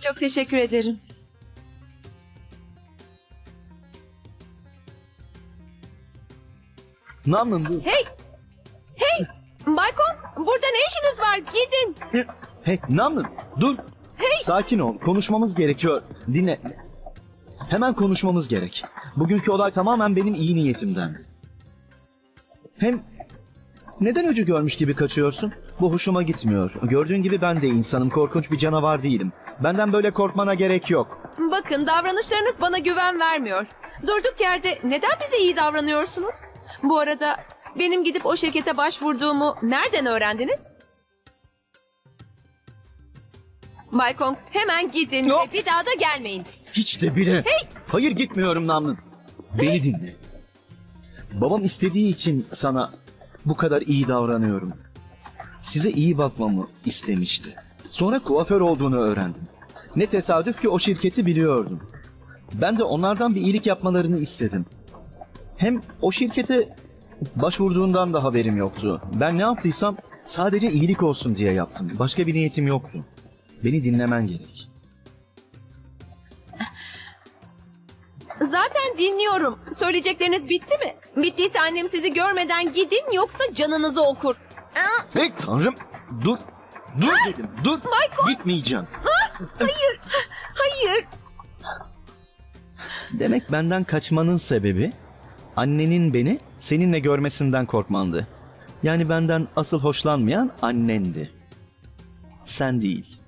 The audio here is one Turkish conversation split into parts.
Çok teşekkür ederim. Namlın dur. Hey! Hey! Baykon burada ne işiniz var? Gidin. Hey Namlın dur. Sakin ol. Konuşmamız gerekiyor. Dinle. Hemen konuşmamız gerek. Bugünkü olay tamamen benim iyi niyetimden. Hem neden öcü görmüş gibi kaçıyorsun? Bu hoşuma gitmiyor. Gördüğün gibi ben de insanım. Korkunç bir canavar değilim. Benden böyle korkmana gerek yok. Bakın davranışlarınız bana güven vermiyor. Durduk yerde neden bize iyi davranıyorsunuz? Bu arada benim gidip o şirkete başvurduğumu nereden öğrendiniz? Bay Kong hemen gidin Yok. ve bir daha da gelmeyin. Hiç de bile. Hayır gitmiyorum Namlın. Beni dinle. Babam istediği için sana bu kadar iyi davranıyorum. Size iyi bakmamı istemişti. Sonra kuaför olduğunu öğrendim. Ne tesadüf ki o şirketi biliyordum. Ben de onlardan bir iyilik yapmalarını istedim. Hem o şirkete başvurduğundan da haberim yoktu. Ben ne yaptıysam sadece iyilik olsun diye yaptım. Başka bir niyetim yoktu. Beni dinlemen gerek. Zaten dinliyorum. Söyleyecekleriniz bitti mi? Bittiyse annem sizi görmeden gidin yoksa canınızı okur. Aa, Hey tanrım dur. Dur dedim dur. Gitmeyeceğim. Hayır. Demek benden kaçmanın sebebi annenin beni seninle görmesinden korkmandı. Yani benden asıl hoşlanmayan annendi. Sen değil.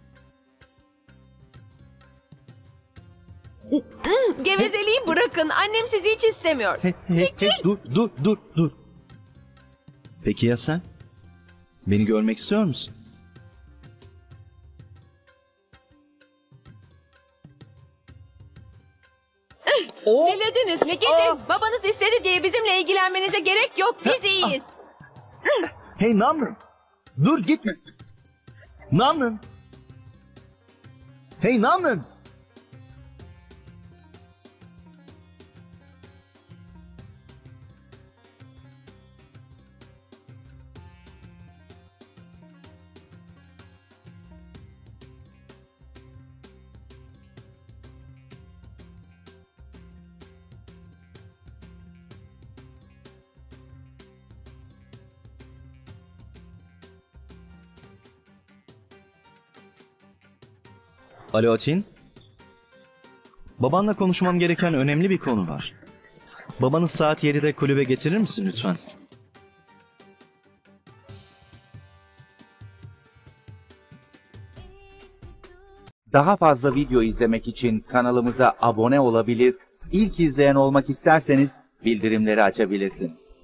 Gevezeliği bırakın. Annem sizi hiç istemiyor. He, he, he, dur dur dur dur. Peki ya sen? Beni görmek istiyor musun? O Delirdiniz mi? Gidin. Babanız istedi diye bizimle ilgilenmenize gerek yok. Biz iyiyiz. Hey Namlın. Dur gitme. Namlın. Hey Namlın. Alo Atin. Babanla konuşmam gereken önemli bir konu var. Babanı saat 7'de kulübe getirir misin lütfen? Daha fazla video izlemek için kanalımıza abone olabilir, ilk izleyen olmak isterseniz bildirimleri açabilirsiniz.